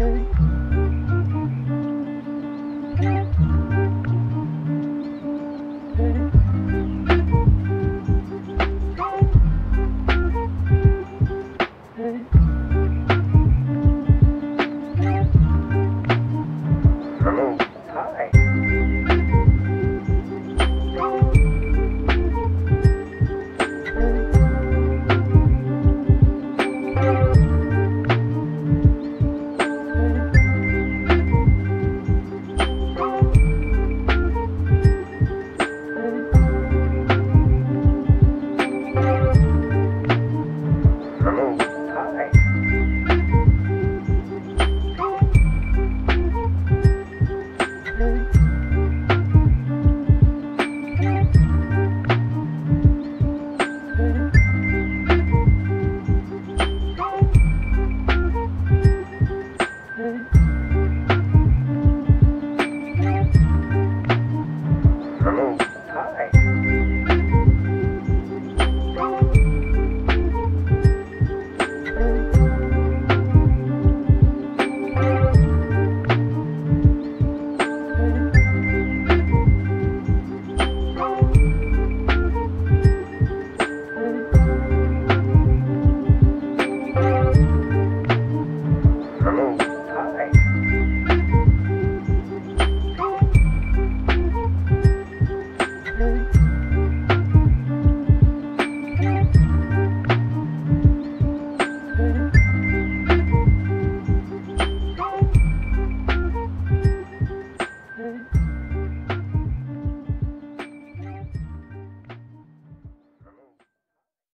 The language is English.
Bye. Hi.